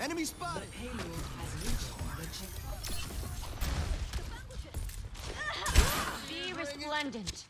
Enemy spotted. Be resplendent.